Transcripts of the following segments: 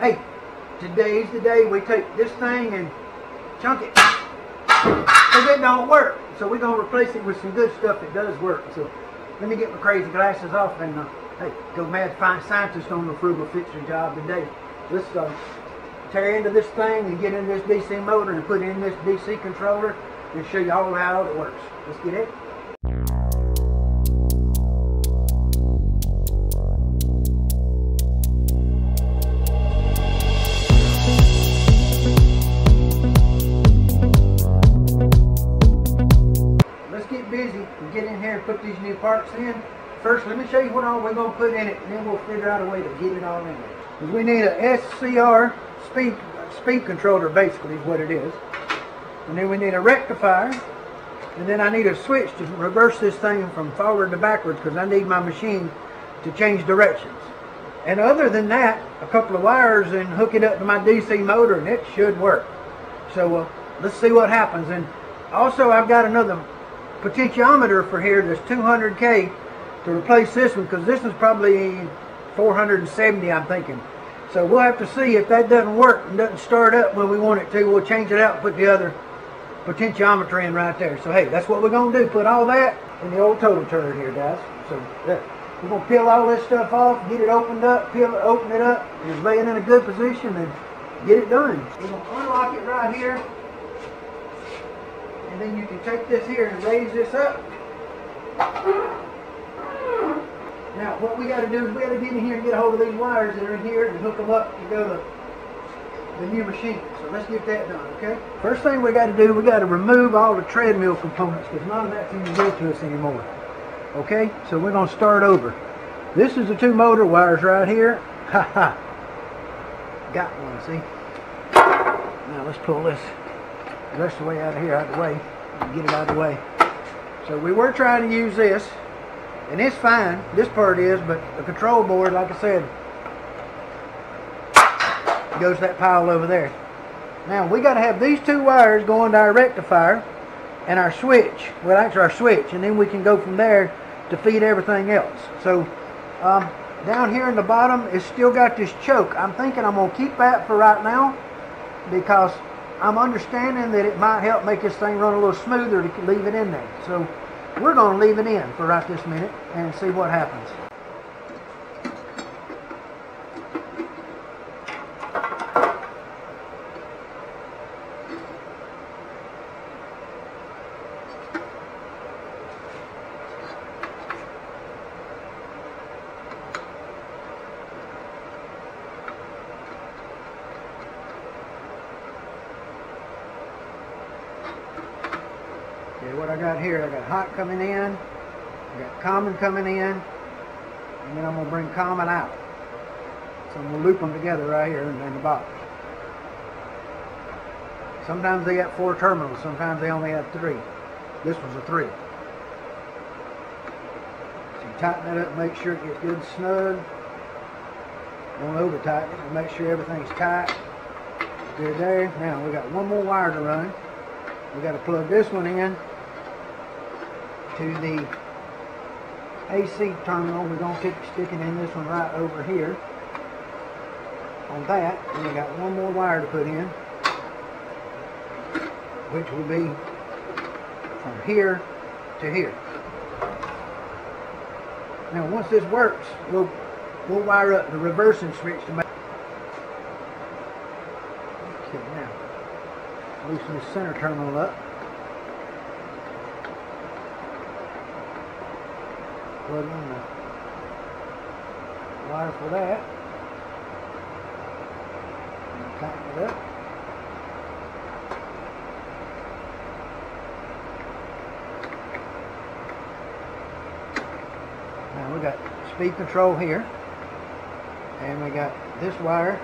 hey, today's the day we take this thing and chunk it. Because it don't work. So we're going to replace it with some good stuff that does work. So let me get my crazy glasses off and, uh, hey, go mad scientist on the frugal fixer job today. Let's uh, tear into this thing and get in this DC motor and put in this DC controller and show you all how it works. Let's get it. Put these new parts in. First, let me show you what all we're going to put in it, and then we'll figure out a way to get it all in there. 'Cause we need a SCR speed speed controller, basically, is what it is. And then we need a rectifier. And then I need a switch to reverse this thing from forward to backwards because I need my machine to change directions. And other than that, a couple of wires and hook it up to my DC motor and it should work. So uh, let's see what happens. And also I've got another potentiometer for here that's 200K to replace this one because this is probably 470 I'm thinking. So we'll have to see if that doesn't work and doesn't start up when we want it to. We'll change it out and put the other potentiometer in right there. So hey, that's what we're going to do. Put all that in the old total turret here, guys. So yeah, we're going to peel all this stuff off, get it opened up, peel it, open it up, and just lay it in a good position and get it done. We're going to unlock it right here. And then you can take this here and raise this up. Now, what we got to do is we got to get in here and get a hold of these wires that are in here and hook them up to go to the new machine. So let's get that done, okay? First thing we got to do, we got to remove all the treadmill components because none of that's even good to us anymore. Okay, so we're going to start over. This is the two motor wires right here. Ha ha. Got one, see? Now let's pull this the rest of the way out of here, out of the way, get it out of the way. So we were trying to use this, and it's fine. This part is, but the control board, like I said, goes that pile over there. Now we got to have these two wires going to our rectifier and our switch. Well, actually our switch, and then we can go from there to feed everything else. So um, down here in the bottom, it's still got this choke. I'm thinking I'm gonna keep that for right now because I'm understanding that it might help make this thing run a little smoother to leave it in there. So we're going to leave it in for right this minute and see what happens. What I got here, I got hot coming in, I got common coming in, and then I'm going to bring common out. So I'm going to loop them together right here in, in the box. Sometimes they got four terminals, sometimes they only have three. This was a three. So you tighten that up, make sure it gets good snug. Don't over tighten it, make sure everything's tight. Good there. Now we got one more wire to run. We got to plug this one in to the AC terminal. We're going to keep sticking in this one right over here on that. And we got one more wire to put in, which will be from here to here. Now, once this works, we'll we'll wire up the reversing switch to make. Okay, now loosen the center terminal up. Plug in the wire for that. And tighten it up. Now we got speed control here. And we got this wire,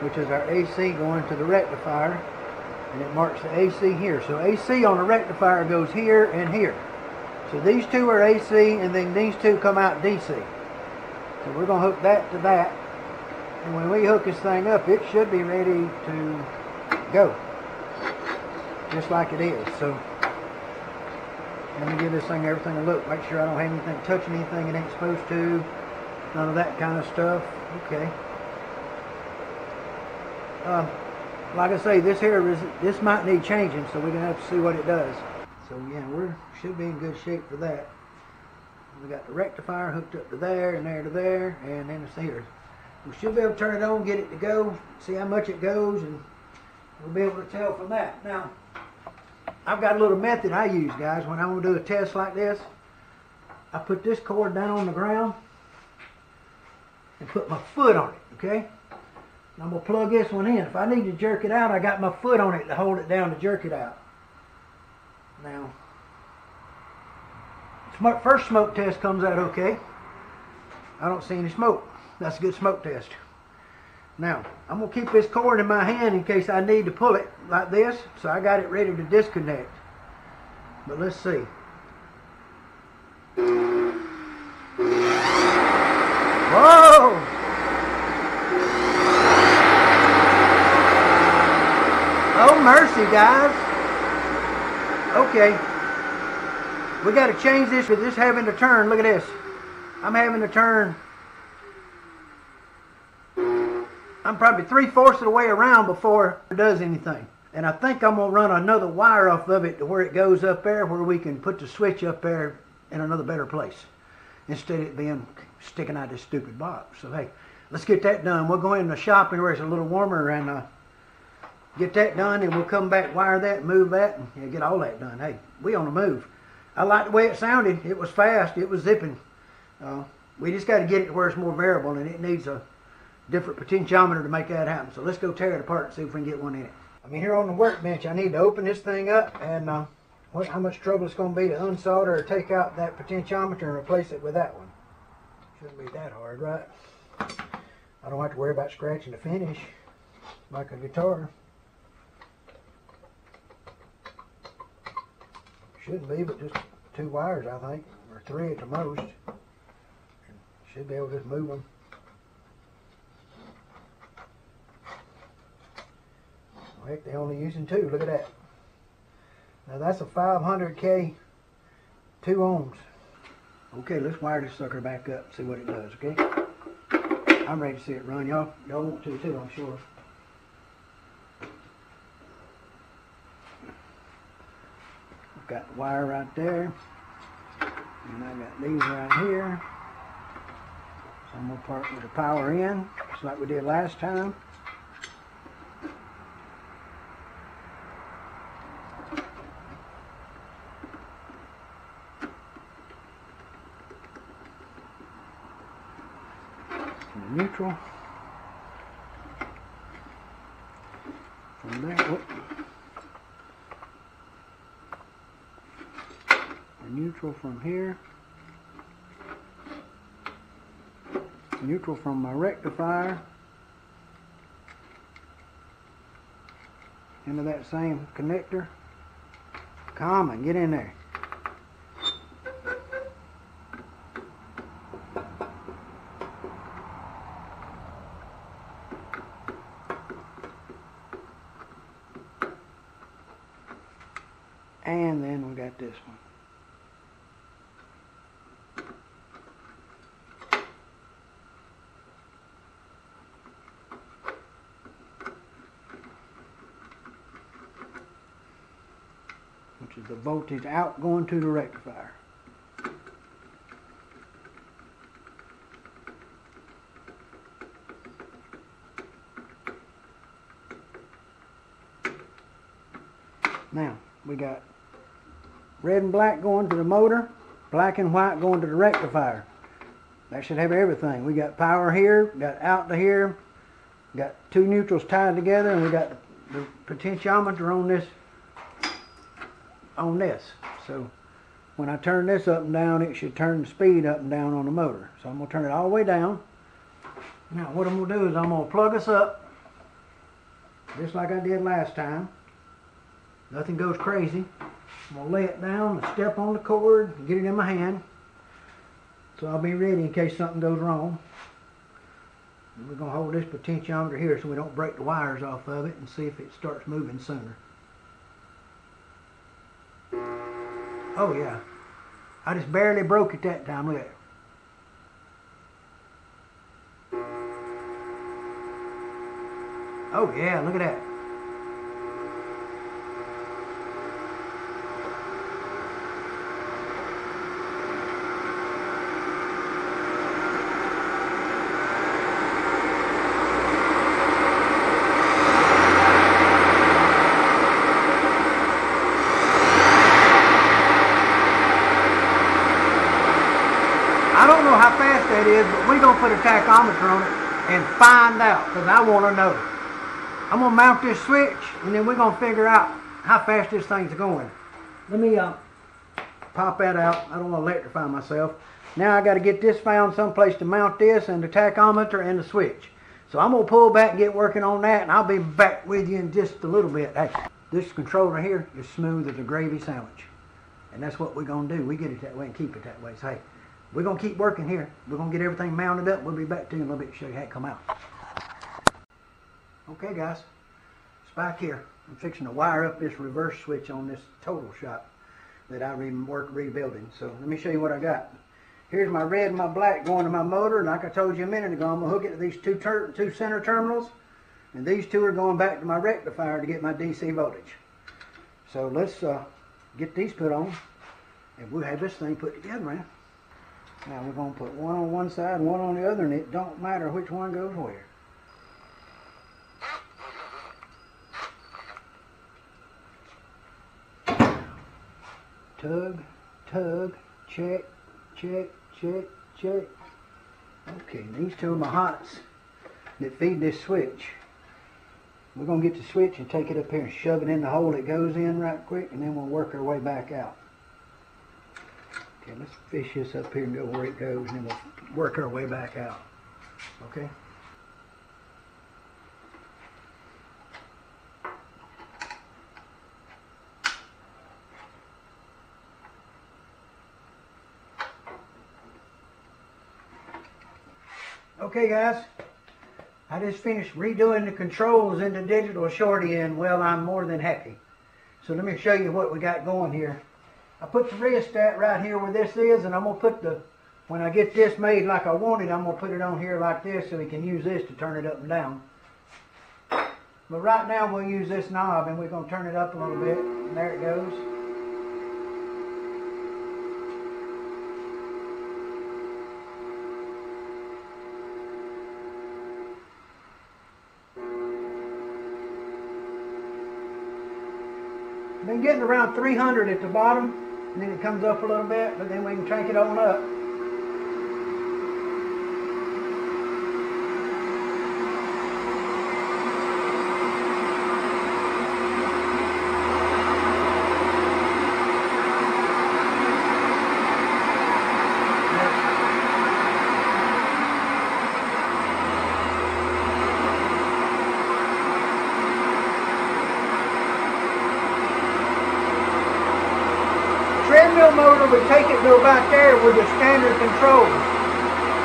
which is our AC going to the rectifier and it marks the AC here. So AC on the rectifier goes here and here. So these two are AC and then these two come out DC. So we're going to hook that to that. And when we hook this thing up, it should be ready to go. Just like it is. So let me give this thing everything a look. Make sure I don't have anything touching anything it ain't supposed to. None of that kind of stuff. Okay. Uh, like I say, this here is this might need changing, so we're gonna have to see what it does. So yeah, we should be in good shape for that. We got the rectifier hooked up to there and there to there, and then it's here. We should be able to turn it on, get it to go, see how much it goes, and we'll be able to tell from that. Now, I've got a little method I use, guys, when I want to do a test like this. I put this cord down on the ground and put my foot on it, okay? I'm going to plug this one in. If I need to jerk it out, I got my foot on it to hold it down to jerk it out. Now, first smoke test comes out okay. I don't see any smoke. That's a good smoke test. Now, I'm going to keep this cord in my hand in case I need to pull it like this. So I got it ready to disconnect. But let's see. Whoa! Oh, mercy, guys. Okay. We got to change this with this having to turn. Look at this. I'm having to turn. I'm probably three-fourths of the way around before it does anything. And I think I'm going to run another wire off of it to where it goes up there where we can put the switch up there in another better place instead of it being sticking out this stupid box. So, hey, let's get that done. We'll go in the shop where it's a little warmer and uh, get that done and we'll come back, wire that, move that, and yeah, get all that done. Hey, we on the move. I like the way it sounded. It was fast. It was zipping. Uh, we just got to get it where it's more variable and it needs a different potentiometer to make that happen. So let's go tear it apart and see if we can get one in it. I mean, here on the workbench, I need to open this thing up and uh, what, how much trouble it's going to be to unsolder or take out that potentiometer and replace it with that one. Shouldn't be that hard, right? I don't have to worry about scratching the finish like a guitar. Shouldn't be, but just two wires, I think, or three at the most. Should be able to just move them. Heck, they're only using two. Look at that. Now that's a 500K, 2 ohms. Okay, let's wire this sucker back up see what it does, okay? I'm ready to see it run. Y'all y'all want to too, I'm sure. I've got the wire right there. And I got these right here. So I'm going to part with the power in, just like we did last time. neutral. From there, oh. Neutral from here. Neutral from my rectifier. Into that same connector. Common, get in there. And then we got this one. Which is the voltage out going to the rectifier. Now, we got red and black going to the motor, black and white going to the rectifier. That should have everything. We got power here, got out to here, got two neutrals tied together, and we got the, potentiometer on this on this. So when I turn this up and down, it should turn the speed up and down on the motor. So I'm going to turn it all the way down. Now what I'm going to do is I'm going to plug us up, just like I did last time. Nothing goes crazy. I'm going to lay it down and step on the cord and get it in my hand. So I'll be ready in case something goes wrong. And we're going to hold this potentiometer here so we don't break the wires off of it and see if it starts moving sooner. Oh yeah. I just barely broke it that time. Look at it. Oh yeah, look at that. I don't know how fast that is, but we're going to put a tachometer on it and find out because I want to know. I'm going to mount this switch and then we're going to figure out how fast this thing's going. Let me uh, pop that out. I don't want to electrify myself. Now I got to get this found someplace to mount this and the tachometer and the switch. So I'm going to pull back and get working on that and I'll be back with you in just a little bit. Hey, this controller here is smooth as a gravy sandwich. And that's what we're going to do. We get it that way and keep it that way. So hey, we're going to keep working here. We're going to get everything mounted up. We'll be back to you in a little bit to show you how it come out. Okay, guys. It's back here. I'm fixing to wire up this reverse switch on this total shop that I re work rebuilding. So let me show you what I got. Here's my red and my black going to my motor. And like I told you a minute ago, I'm going to hook it to these two, two center terminals. And these two are going back to my rectifier to get my DC voltage. So let's uh, get these put on. And we'll have this thing put together, man. Now we're going to put one on one side and one on the other, and it don't matter which one goes where. Tug, tug, check, check, check, check. Okay, these two are my hots that feed this switch. We're going to get the switch and take it up here and shove it in the hole it goes in right quick, and then we'll work our way back out. Okay, let's fish this up here and go where it goes, and then we'll work our way back out. Okay? Okay, guys. I just finished redoing the controls in the digital shorty, and well, I'm more than happy. So let me show you what we got going here. I put the rheostat right here where this is, and I'm going to put the, when I get this made like I want it, I'm going to put it on here like this so we can use this to turn it up and down. But right now we'll use this knob, and we're going to turn it up a little bit, and there it goes. Been getting around 300 at the bottom, and then it comes up a little bit, but then we can crank it on up. Would take it to about there with the standard controls.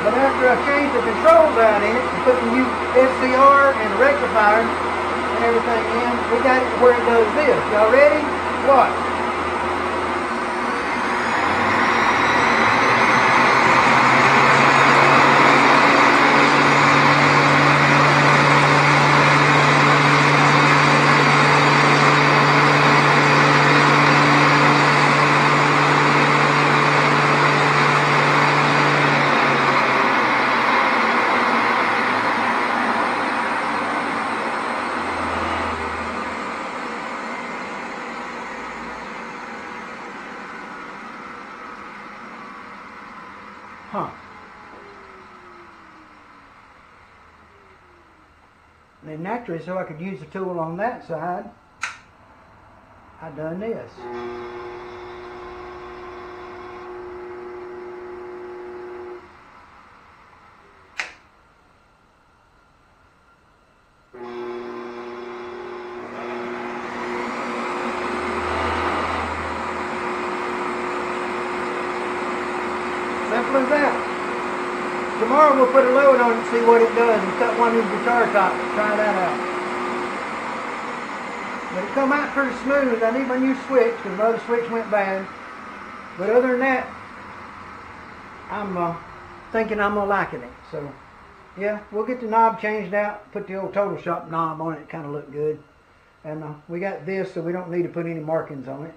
But after I changed the controls out in it and put the new SCR and rectifier and everything in, we got it where it does this. Y'all ready? Watch. And naturally, so I could use the tool on that side, I done this. Simple as that. Tomorrow we'll put a load on it and see what it does cut one of these guitar tops try that out. But it come out pretty smooth. I need my new switch because my other switch went bad. But other than that, I'm uh, thinking I'm gonna liking it. So Yeah, we'll get the knob changed out, put the old Total Shop knob on it, kind of look good. And uh, we got this, so we don't need to put any markings on it.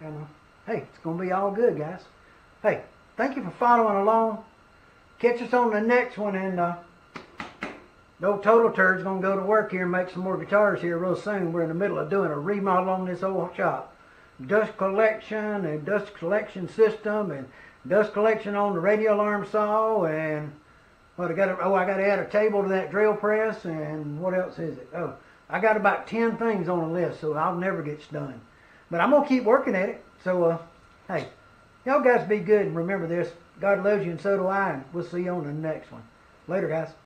And uh, hey, it's to be all good, guys. Hey, thank you for following along. Catch us on the next one, and uh, the old Total Turd's going to go to work here and make some more guitars here real soon. We're in the middle of doing a remodel on this old shop. Dust collection and dust collection system and dust collection on the radial arm saw and what I got oh I got to add a table to that drill press and what else is it? Oh, I got about 10 things on the list so I'll never get done. But I'm to keep working at it. So uh, hey, y'all guys be good and remember this. God loves you and so do I and we'll see you on the next one. Later guys.